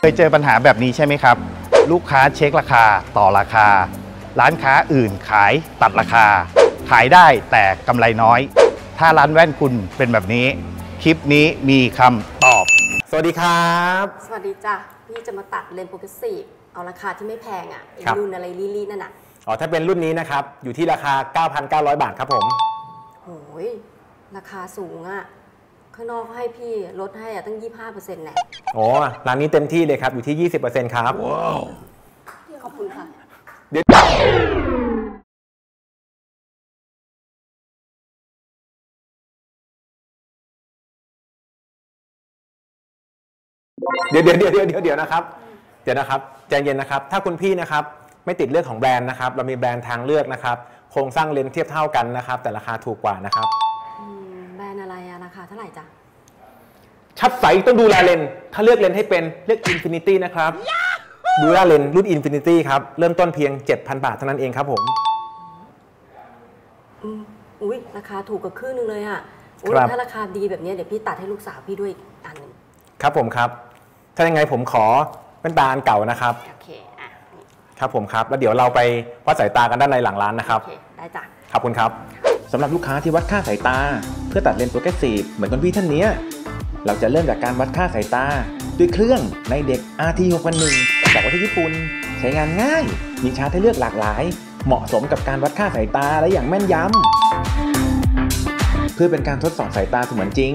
เคยเจอปัญหาแบบนี้ใช่ไหมครับ ลูกค้าเช็คราคาต่อราคา ร้านค้าอื่นขายตัดราคา ขายได้แต่กำไรน้อย ถ้าร้านแว่นคุณเป็นแบบนี้ คลิปนี้มีคำตอบ สวัสดีครับ สวัสดีจ้ะพี่จะมาตัดเลนส์โปรเกรสซีฟเอาราคาที่ไม่แพงอะไอ้ครับรุ่นอะไรลี่ๆนั่นน่ะอ๋อถ้าเป็นรุ่นนี้นะครับ อยู่ที่ราคา 9,900 บาทครับผมโหยราคาสูงอะ ข้างนอกเขาให้พี่ลดให้อะตั้ง 25%แน่โอ้ร้านนี้เต็มที่เลยครับ อยู่ที่ 20%ครับ ขอบคุณค่ะเดี๋ยวเดี๋ยวเดี๋ยวเดี๋ยวเดี๋ยวเดี๋ยวเดี๋ยวนะครับ เดี๋ยวนะครับใจเย็นนะครับ ถ้าคุณพี่นะครับ ไม่ติดเรื่องของแบรนด์นะครับ เรามีแบรนด์ทางเลือกนะครับ โครงสร้างเลนส์เทียบเท่ากันนะครับ แต่ราคาถูกกว่านะครับ อืมแบรนด์อะไรอะราคาเท่าไหร่จ๊ะ ชัดใสต้องดูแลเลนส์ถ้าเลือกเลนส์ให้เป็นเลือก Infinity นะครับดูแลเลนส์รุ่น Infinity ครับ เริ่มต้นเพียง 7,000 บาทเท่านั้นเองครับผม อืมอุ้ยราคาถูกกว่าครึ่งนึงเลยอะอุ๊ยครับ ถ้าราคาดีแบบเนี้ยเดี๋ยวพี่ตัดให้ลูกสาวพี่ด้วยอีกอันหนึงครับผมครับ ถ้ายังไงผมขอเป็นตาอันเก่านะครับ โอเคอะนี่ครับผมครับ แล้วเดี๋ยวเราไปวัดสายตากันด้านในหลังร้านนะครับโอเคได้จ้ะ ขอบคุณครับ สำหรับลูกค้าที่วัดค่าสายตา เพื่อตัดเลนส์โปรเกรสซีฟเหมือนคุณพี่ท่านเนี้ย เราจะเริ่มจากการวัดค่าสายตา ด้วยเครื่องในเด็ก RT 610จากประเทศญี่ปุ่น ใช้งานง่าย มีชาร์ตให้เลือกหลากหลาย เหมาะสมกับการวัดค่าสายตาและอย่างแม่นยำ เพื่อเป็นการทดสอบสายตาเสมือนจริง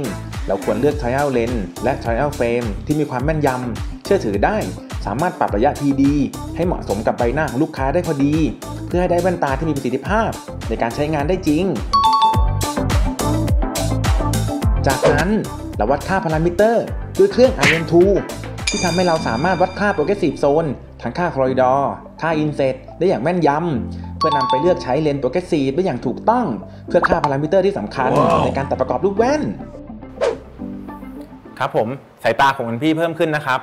เราควรเลือก trial lens และ trial frame ที่มีความแม่นยำ เชื่อถือได้ สามารถปรับระยะ PD ให้เหมาะสมกับใบหน้าของลูกค้าได้พอดี เพื่อให้ได้แว่นตาที่มีประสิทธิภาพ ในการใช้งานได้จริง จากนั้น เราวัดค่าพารามิเตอร์ ด้วยเครื่อง IM2 ที่ทำให้เราสามารถวัดค่า progressive zone ทั้งค่า corridor ค่า inset ได้อย่างแม่นยำ เพื่อนำไปเลือกใช้เลนส์ progressive ได้อย่างถูกต้อง เพื่อค่าพารามิเตอร์ที่สำคัญในการตัดประกอบรูปแว่น ครับผมสายตาของคุณพี่เพิ่มขึ้นนะครับ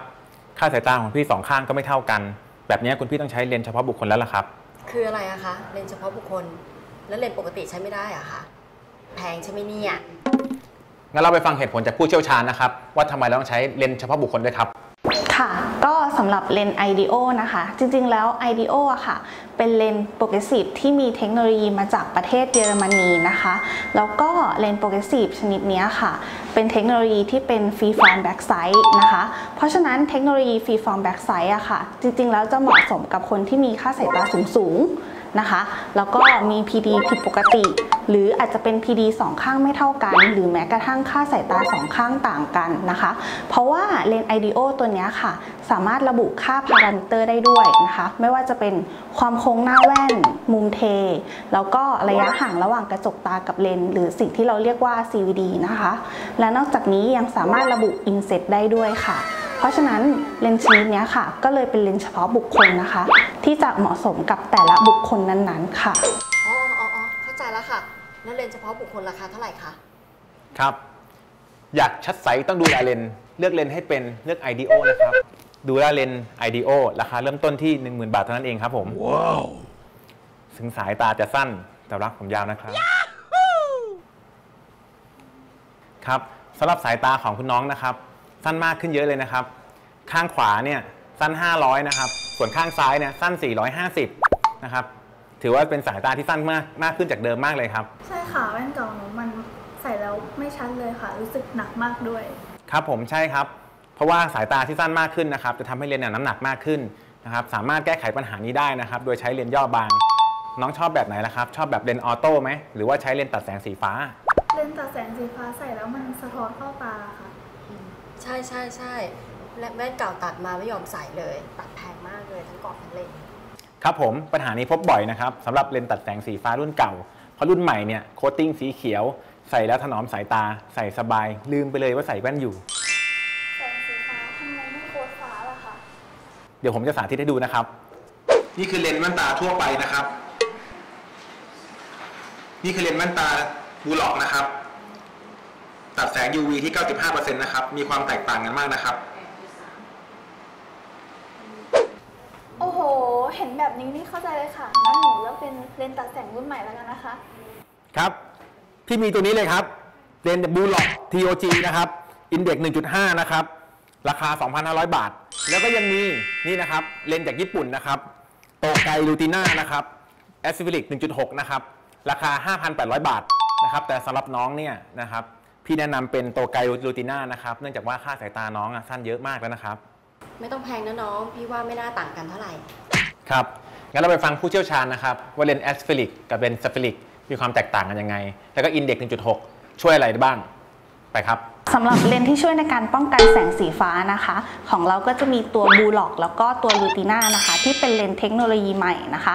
ค่าสายตาของคุณพี่สองข้างก็ไม่เท่ากัน แบบนี้คุณพี่ต้องใช้เลนส์เฉพาะบุคคลแล้วล่ะครับ คืออะไรอะคะเลนส์เฉพาะบุคคล แล้วเลนส์ปกติใช้ไม่ได้อะคะแพงใช่ไหมเนี่ย งั้นเราไปฟังเหตุผลจากผู้เชี่ยวชาญนะครับ ว่าทำไมเราต้องใช้เลนส์เฉพาะบุคคลด้วยครับ ค่ะ ก็สำหรับเลนส์ IDO นะคะ จริงๆ แล้ว IDO อะค่ะ เป็นเลนส์ progressive ที่มีเทคโนโลยีมาจากประเทศเยอรมนีนะคะ แล้วก็เลนส์ progressive ชนิดนี้ค่ะ เป็นเทคโนโลยีที่เป็น freeform backside นะคะ เพราะฉะนั้นเทคโนโลยี freeform backside อะค่ะ จริงๆ แล้วจะเหมาะสมกับคนที่มีค่าสายตาสูงๆ นะคะ แล้วก็มี PD ผิดปกติ หรืออาจจะเป็น PD สองข้างไม่เท่ากัน หรือแม้กระทั่งค่าสายตาสองข้างต่างกันนะคะ เพราะว่าเลนส์ IDEO ตัวนี้ค่ะ สามารถระบุค่าพารามิเตอร์ได้ด้วยนะคะ ไม่ว่าจะเป็นความโค้งหน้าแว่น มุมเท แล้วก็ระยะห่างระหว่างกระจกตากับเลนส์หรือสิ่งที่เราเรียกว่า CVD นะคะ และนอกจากนี้ยังสามารถระบุ inset ได้ด้วยค่ะ เพราะฉะนั้นเลนส์ชนิดเนี้ยค่ะ ก็เลยเป็นเลนส์เฉพาะบุคคลนะคะ ที่จะเหมาะสมกับแต่ละบุคคลนั้นๆ ค่ะอ๋ออ๋ออ๋อเข้าใจแล้วค่ะแล้วเลนส์เฉพาะบุคคลราคาเท่าไหร่คะครับ อยากชัดใสต้องดูแลเลนส์เลือกเลนส์ให้เป็นเลือก IDEO นะครับดูแลเลนส์ IDEO ราคาเริ่มต้นที่ 10,000 บาทเท่านั้นเองครับผมว้าวถึงสายตาจะสั้นแต่รักผมยาวนะครับครับสำหรับสายตาของคุณน้องนะครับ สั้นมากขึ้นเยอะเลยนะครับ ข้างขวาเนี่ยสั้น 500 นะครับ ส่วนข้างซ้ายเนี่ยสั้น 450 นะครับ ถือว่าเป็นสายตาที่สั้นมากมากขึ้นจากเดิมมากเลยครับ ใช่ค่ะแว่นเก่าหนูมันใส่แล้วไม่ชัดเลยค่ะ รู้สึกหนักมากด้วย ครับผมใช่ครับ เพราะว่าสายตาที่สั้นมากขึ้นนะครับ จะทำให้เลนส์เนี่ยน้ำหนักมากขึ้นนะครับ สามารถแก้ไขปัญหานี้ได้นะครับ โดยใช้เลนส์ย่อบาง น้องชอบแบบไหนล่ะครับ ชอบแบบเลนส์ออโต้ไหม หรือว่าใช้เลนส์ตัดแสงสีฟ้า เลนส์ตัดแสงสีฟ้าใส่แล้วมันสะท้อนเข้าตาค่ะ ใช่ใช่ใช่และแว่นเก่าตัดมาไม่ยอมใส่เลย ตัดแพงมากเลยทั้งกรอบทั้งเลนส์ครับผมปัญหานี้พบบ่อยนะครับสำหรับเลนส์ตัดแสงสีฟ้ารุ่นเก่า เพราะรุ่นใหม่เนี่ย coating สีเขียว ใส่แล้วถนอมสายตา ใส่สบาย ลืมไปเลยว่าใส่แว่นอยู่ แสงสีฟ้าทำไมไม่โคตรฟ้าล่ะคะเดี๋ยวผมจะสาธิตให้ดูนะครับ นี่คือเลนส์แว่นตาทั่วไปนะครับ นี่คือเลนส์แว่นตาบูล็อกนะครับ ตัดแสง UV ที่ 95%นะครับ มีความแตกต่างกันมากนะครับ โอ้โห เห็นแบบนี้นี่เข้าใจเลยค่ะ งั้นหนูเลือกเป็นเลนส์ตัดแสงรุ่นใหม่แล้วกันนะคะ ครับ ที่มีตัวนี้เลยครับเลนส์ Blue Block TOG นะครับ index 1.5 นะครับ ราคา 2,500 บาท แล้วก็ยังมีนี่นะครับเลนส์จากญี่ปุ่นนะครับ Tokai Lutina นะครับ aspheric 1.6 นะครับ ราคา 5,800 บาทนะครับ แต่สำหรับน้องเนี่ยนะครับ พี่แนะนำเป็น Tokai Lutina นะครับ เนื่องจากว่าค่าสายตาน้องอะสั้นเยอะมากแล้วนะครับ ไม่ต้องแพงนะน้อง พี่ว่าไม่น่าต่างกันเท่าไหร่ ครับ งั้นเราไปฟังผู้เชี่ยวชาญนะครับ ว่าเลนส์ aspheric กับเลนส์ spheric มีความแตกต่างกันยังไง แล้วก็ index 1.6 ช่วยอะไรได้บ้าง ไปครับ สำหรับเลนส์ที่ช่วยในการป้องกันแสงสีฟ้านะคะ ของเราก็จะมีตัว Blue Block แล้วก็ตัว Lutina นะคะ ที่เป็นเลนส์เทคโนโลยีใหม่นะคะ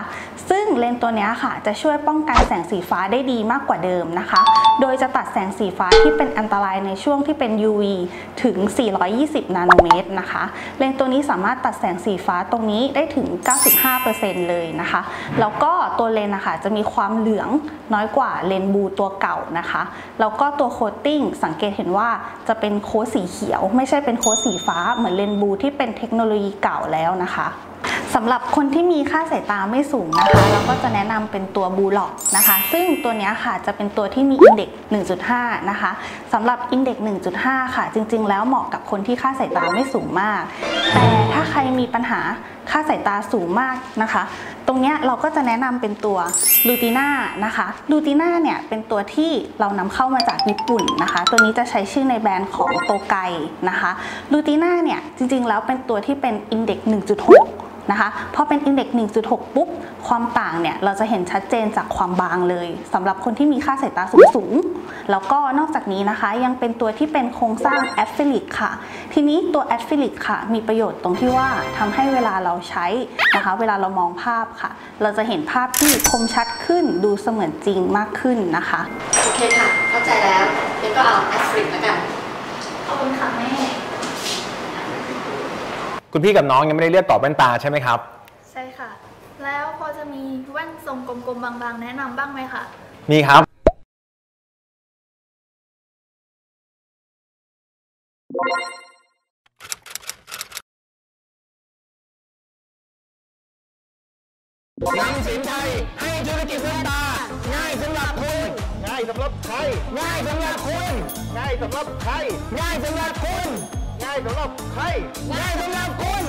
ซึ่งเลนส์ตัวนี้ค่ะ จะช่วยป้องกันแสงสีฟ้าได้ดีมากกว่าเดิมนะคะ โดยจะตัดแสงสีฟ้าที่เป็นอันตรายในช่วงที่เป็น UV ถึง 420 นาโนเมตรนะคะ เลนส์ตัวนี้สามารถตัดแสงสีฟ้าตรงนี้ได้ถึง 95%เลยนะคะ แล้วก็ตัวเลนส์นะคะจะมีความเหลืองน้อยกว่าเลนส์ Blue ตัวเก่านะคะแล้วก็ตัว coating สังเกตเห็นว่าจะเป็น coat สีเขียว ไม่ใช่เป็น coat สีฟ้าเหมือนเลนส์ Blue ที่เป็นเทคโนโลยีเก่าแล้วนะคะ สำหรับคนที่มีค่าสายตาไม่สูงนะคะ เราก็จะแนะนำเป็นตัว Blue Block นะคะ ซึ่งตัวนี้ค่ะจะเป็นตัวที่มี index 1.5 นะคะสำหรับอินเด็กซ์1.5 ค่ะ จริง ๆ แล้วเหมาะกับคนที่ค่าสายตาไม่สูงมาก แต่ถ้าใครมีปัญหาค่าสายตาสูงมากนะคะ ตรงนี้เราก็จะแนะนำเป็นตัวลูติน่านะคะลูติน่าเนี่ยเป็นตัวที่เรานำเข้ามาจากญี่ปุ่นนะคะ ตัวนี้จะใช้ชื่อในแบรนด์ของโตไกนะคะลูติน่าเนี่ยจริงๆ แล้วเป็นตัวที่เป็นอินเด็กซ์1.6 นะคะพอเป็นอินเด็กซ์1.6 ปุ๊บ ความต่างเนี่ยเราจะเห็นชัดเจนจากความบางเลยสำหรับคนที่มีค่าสายตาสูงสูงแล้วก็นอกจากนี้นะคะยังเป็นตัวที่เป็นโครงสร้าง aspheric ค่ะ ทีนี้ตัว aspheric ค่ะ มีประโยชน์ตรงที่ว่าทำให้เวลาเราใช้นะคะ เวลาเรามองภาพค่ะ เราจะเห็นภาพที่คมชัดขึ้นดูเสมือนจริงมากขึ้นนะคะ โอเคค่ะ เข้าใจแล้วเดี๋ยวก็เอา aspheric แล้วกัน ขอบคุณค่ะแม่ คุณพี่กับน้องยังไม่ได้เลือกกรอบแว่นตาใช่ไหมครับ ใช่ค่ะ แล้วพอจะมีแว่นทรงกลมๆบางๆ แนะนำบ้างไหมคะมีครับ นำสินไทยให้ธุรกิจแว่นตา ง่ายสำหรับคุณ ง่ายสำหรับใคร ง่ายสำหรับคุณ ง่ายสำหรับใคร ง่ายสำหรับคุณง่าย สำหรับใครง่ายสำหรับคุณ